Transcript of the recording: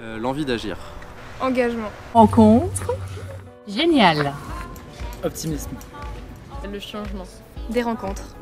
Euh, l'envie d'agir. Engagement. Rencontre. Génial. Optimisme. Le changement. Des rencontres.